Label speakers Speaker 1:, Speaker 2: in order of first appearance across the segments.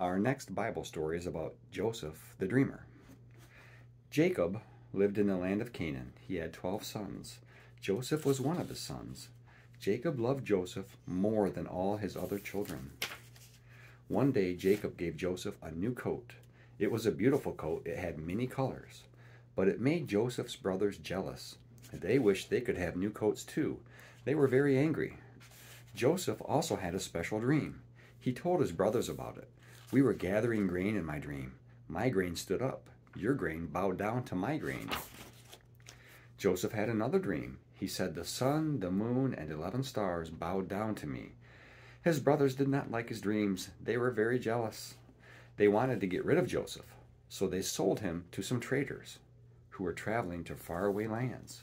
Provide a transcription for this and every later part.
Speaker 1: Our next Bible story is about Joseph the dreamer. Jacob lived in the land of Canaan. He had 12 sons. Joseph was one of his sons. Jacob loved Joseph more than all his other children. One day, Jacob gave Joseph a new coat. It was a beautiful coat. It had many colors. But it made Joseph's brothers jealous. They wished they could have new coats too. They were very angry. Joseph also had a special dream. He told his brothers about it. We were gathering grain in my dream. My grain stood up. Your grain bowed down to my grain. Joseph had another dream. He said, The sun, the moon, and eleven stars bowed down to me. His brothers did not like his dreams. They were very jealous. They wanted to get rid of Joseph, so they sold him to some traders who were traveling to faraway lands.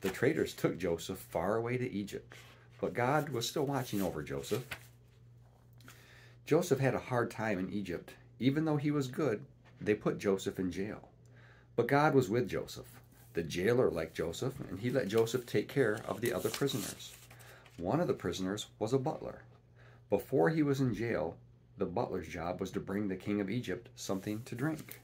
Speaker 1: The traders took Joseph far away to Egypt, but God was still watching over Joseph. Joseph had a hard time in Egypt. Even though he was good, they put Joseph in jail. But God was with Joseph. The jailer liked Joseph, and he let Joseph take care of the other prisoners. One of the prisoners was a butler. Before he was in jail, the butler's job was to bring the king of Egypt something to drink.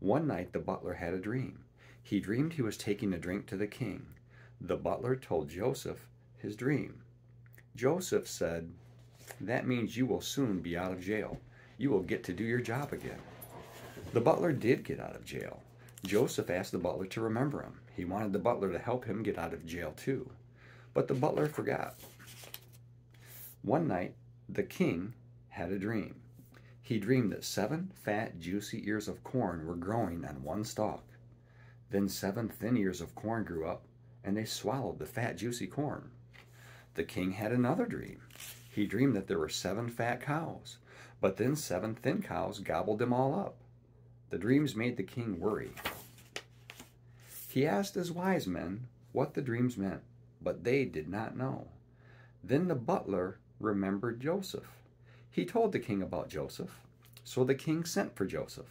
Speaker 1: One night the butler had a dream. He dreamed he was taking a drink to the king. The butler told Joseph his dream. Joseph said, that means you will soon be out of jail. You will get to do your job again. The butler did get out of jail. Joseph asked the butler to remember him. He wanted the butler to help him get out of jail too. But the butler forgot. One night, the king had a dream. He dreamed that seven fat, juicy ears of corn were growing on one stalk. Then seven thin ears of corn grew up, and they swallowed the fat, juicy corn. The king had another dream. He dreamed that there were seven fat cows, but then seven thin cows gobbled them all up. The dreams made the king worry. He asked his wise men what the dreams meant, but they did not know. Then the butler remembered Joseph. He told the king about Joseph. So the king sent for Joseph.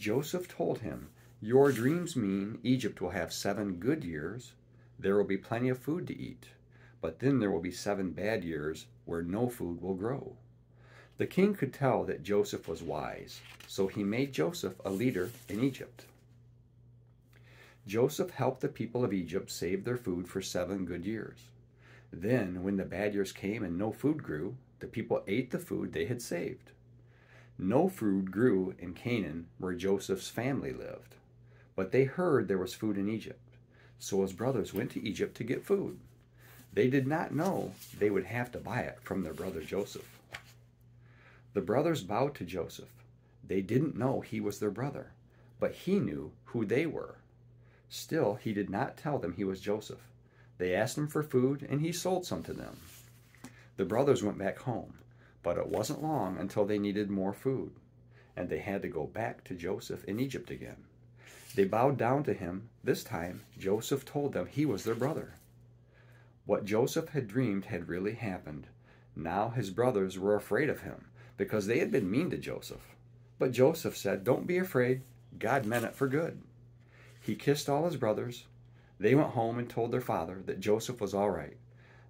Speaker 1: Joseph told him, Your dreams mean Egypt will have seven good years. There will be plenty of food to eat. But then there will be seven bad years where no food will grow. The king could tell that Joseph was wise, so he made Joseph a leader in Egypt. Joseph helped the people of Egypt save their food for seven good years. Then, when the bad years came and no food grew, the people ate the food they had saved. No food grew in Canaan where Joseph's family lived, but they heard there was food in Egypt. So his brothers went to Egypt to get food. They did not know they would have to buy it from their brother Joseph. The brothers bowed to Joseph. They didn't know he was their brother, but he knew who they were. Still, he did not tell them he was Joseph. They asked him for food, and he sold some to them. The brothers went back home, but it wasn't long until they needed more food, and they had to go back to Joseph in Egypt again. They bowed down to him. This time, Joseph told them he was their brother. What Joseph had dreamed had really happened. Now his brothers were afraid of him because they had been mean to Joseph. But Joseph said, Don't be afraid. God meant it for good. He kissed all his brothers. They went home and told their father that Joseph was all right.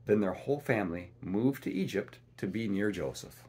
Speaker 1: Then their whole family moved to Egypt to be near Joseph.